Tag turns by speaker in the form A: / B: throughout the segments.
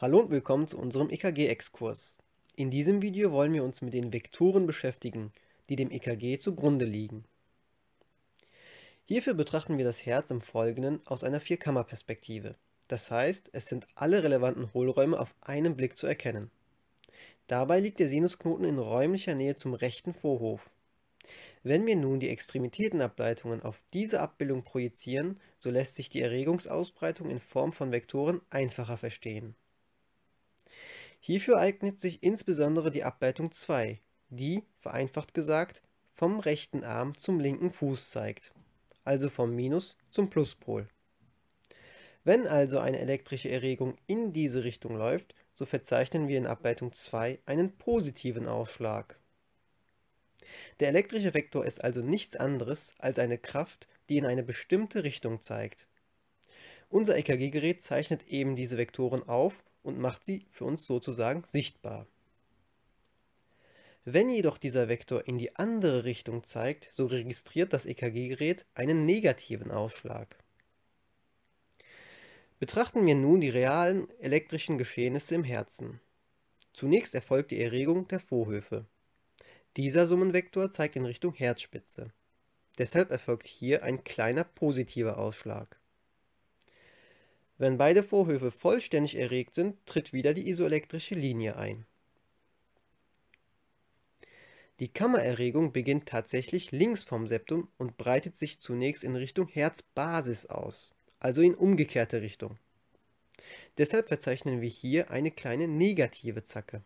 A: Hallo und willkommen zu unserem EKG-Exkurs. In diesem Video wollen wir uns mit den Vektoren beschäftigen, die dem EKG zugrunde liegen. Hierfür betrachten wir das Herz im Folgenden aus einer Vierkammerperspektive. Das heißt, es sind alle relevanten Hohlräume auf einen Blick zu erkennen. Dabei liegt der Sinusknoten in räumlicher Nähe zum rechten Vorhof. Wenn wir nun die Extremitätenableitungen auf diese Abbildung projizieren, so lässt sich die Erregungsausbreitung in Form von Vektoren einfacher verstehen. Hierfür eignet sich insbesondere die Ableitung 2, die, vereinfacht gesagt, vom rechten Arm zum linken Fuß zeigt, also vom Minus zum Pluspol. Wenn also eine elektrische Erregung in diese Richtung läuft, so verzeichnen wir in Ableitung 2 einen positiven Ausschlag. Der elektrische Vektor ist also nichts anderes als eine Kraft, die in eine bestimmte Richtung zeigt. Unser EKG-Gerät zeichnet eben diese Vektoren auf und macht sie für uns sozusagen sichtbar. Wenn jedoch dieser Vektor in die andere Richtung zeigt, so registriert das EKG-Gerät einen negativen Ausschlag. Betrachten wir nun die realen elektrischen Geschehnisse im Herzen. Zunächst erfolgt die Erregung der Vorhöfe. Dieser Summenvektor zeigt in Richtung Herzspitze. Deshalb erfolgt hier ein kleiner positiver Ausschlag. Wenn beide Vorhöfe vollständig erregt sind, tritt wieder die isoelektrische Linie ein. Die Kammererregung beginnt tatsächlich links vom Septum und breitet sich zunächst in Richtung Herzbasis aus, also in umgekehrte Richtung. Deshalb verzeichnen wir hier eine kleine negative Zacke.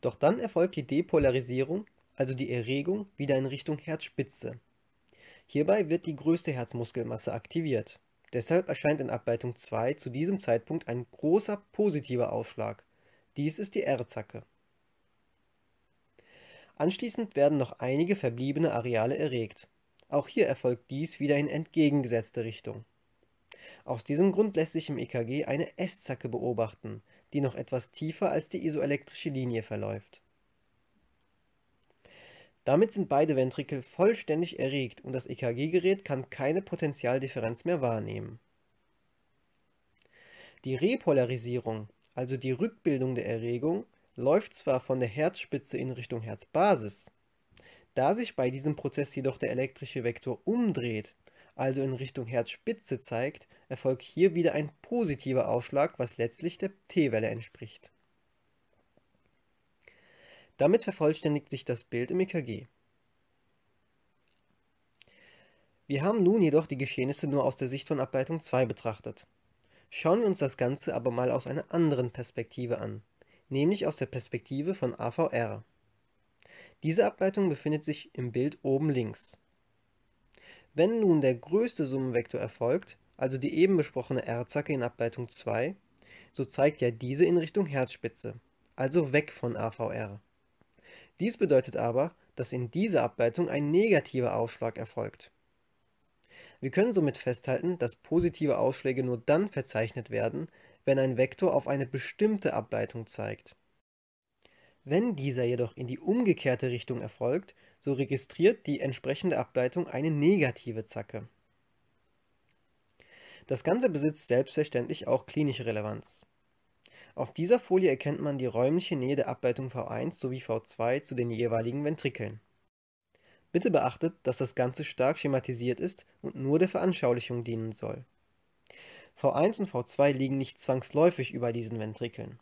A: Doch dann erfolgt die Depolarisierung, also die Erregung, wieder in Richtung Herzspitze. Hierbei wird die größte Herzmuskelmasse aktiviert. Deshalb erscheint in Ableitung 2 zu diesem Zeitpunkt ein großer positiver Ausschlag. Dies ist die R-Zacke. Anschließend werden noch einige verbliebene Areale erregt. Auch hier erfolgt dies wieder in entgegengesetzte Richtung. Aus diesem Grund lässt sich im EKG eine S-Zacke beobachten, die noch etwas tiefer als die isoelektrische Linie verläuft. Damit sind beide Ventrikel vollständig erregt und das EKG-Gerät kann keine Potentialdifferenz mehr wahrnehmen. Die Repolarisierung, also die Rückbildung der Erregung, läuft zwar von der Herzspitze in Richtung Herzbasis. Da sich bei diesem Prozess jedoch der elektrische Vektor umdreht, also in Richtung Herzspitze zeigt, erfolgt hier wieder ein positiver Ausschlag, was letztlich der T-Welle entspricht. Damit vervollständigt sich das Bild im EKG. Wir haben nun jedoch die Geschehnisse nur aus der Sicht von Ableitung 2 betrachtet. Schauen wir uns das Ganze aber mal aus einer anderen Perspektive an, nämlich aus der Perspektive von AVR. Diese Ableitung befindet sich im Bild oben links. Wenn nun der größte Summenvektor erfolgt, also die eben besprochene R-Zacke in Ableitung 2, so zeigt ja diese in Richtung Herzspitze, also weg von AVR. Dies bedeutet aber, dass in dieser Ableitung ein negativer Ausschlag erfolgt. Wir können somit festhalten, dass positive Ausschläge nur dann verzeichnet werden, wenn ein Vektor auf eine bestimmte Ableitung zeigt. Wenn dieser jedoch in die umgekehrte Richtung erfolgt, so registriert die entsprechende Ableitung eine negative Zacke. Das Ganze besitzt selbstverständlich auch klinische Relevanz. Auf dieser Folie erkennt man die räumliche Nähe der Ableitung V1 sowie V2 zu den jeweiligen Ventrikeln. Bitte beachtet, dass das Ganze stark schematisiert ist und nur der Veranschaulichung dienen soll. V1 und V2 liegen nicht zwangsläufig über diesen Ventrikeln.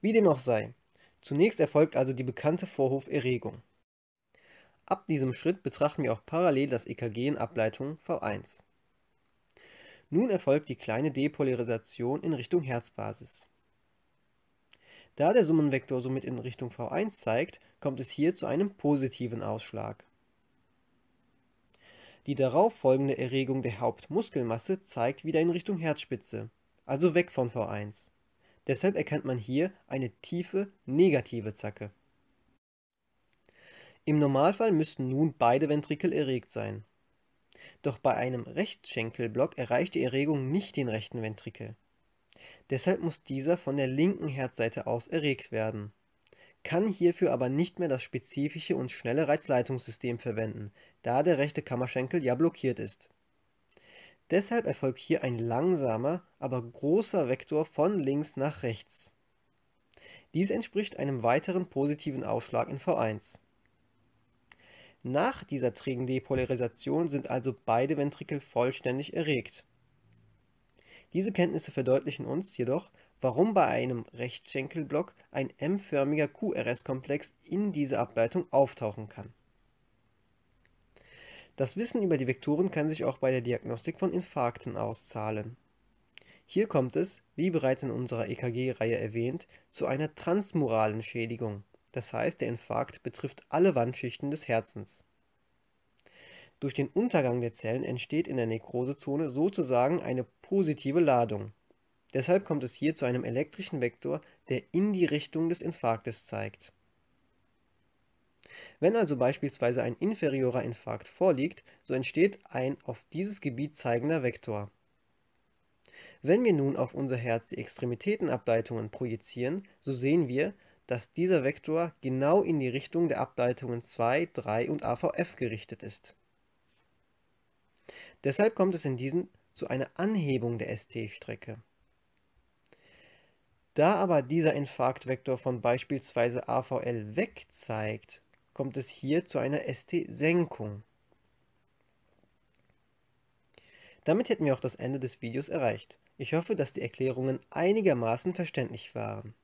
A: Wie dem auch sei, zunächst erfolgt also die bekannte Vorhoferregung. Ab diesem Schritt betrachten wir auch parallel das EKG in Ableitung V1. Nun erfolgt die kleine Depolarisation in Richtung Herzbasis. Da der Summenvektor somit in Richtung V1 zeigt, kommt es hier zu einem positiven Ausschlag. Die darauf folgende Erregung der Hauptmuskelmasse zeigt wieder in Richtung Herzspitze, also weg von V1. Deshalb erkennt man hier eine tiefe negative Zacke. Im Normalfall müssten nun beide Ventrikel erregt sein. Doch bei einem Rechtschenkelblock erreicht die Erregung nicht den rechten Ventrikel. Deshalb muss dieser von der linken Herzseite aus erregt werden, kann hierfür aber nicht mehr das spezifische und schnelle Reizleitungssystem verwenden, da der rechte Kammerschenkel ja blockiert ist. Deshalb erfolgt hier ein langsamer, aber großer Vektor von links nach rechts. Dies entspricht einem weiteren positiven Ausschlag in V1. Nach dieser trägen Depolarisation sind also beide Ventrikel vollständig erregt. Diese Kenntnisse verdeutlichen uns jedoch, warum bei einem Rechtschenkelblock ein M-förmiger QRS-Komplex in dieser Ableitung auftauchen kann. Das Wissen über die Vektoren kann sich auch bei der Diagnostik von Infarkten auszahlen. Hier kommt es, wie bereits in unserer EKG-Reihe erwähnt, zu einer transmuralen Schädigung das heißt der Infarkt betrifft alle Wandschichten des Herzens. Durch den Untergang der Zellen entsteht in der Nekrosezone sozusagen eine positive Ladung. Deshalb kommt es hier zu einem elektrischen Vektor, der in die Richtung des Infarktes zeigt. Wenn also beispielsweise ein inferiorer Infarkt vorliegt, so entsteht ein auf dieses Gebiet zeigender Vektor. Wenn wir nun auf unser Herz die Extremitätenableitungen projizieren, so sehen wir, dass dieser Vektor genau in die Richtung der Ableitungen 2, 3 und AVF gerichtet ist. Deshalb kommt es in diesen zu einer Anhebung der ST-Strecke. Da aber dieser Infarktvektor von beispielsweise AVL weg zeigt, kommt es hier zu einer ST-Senkung. Damit hätten wir auch das Ende des Videos erreicht. Ich hoffe, dass die Erklärungen einigermaßen verständlich waren.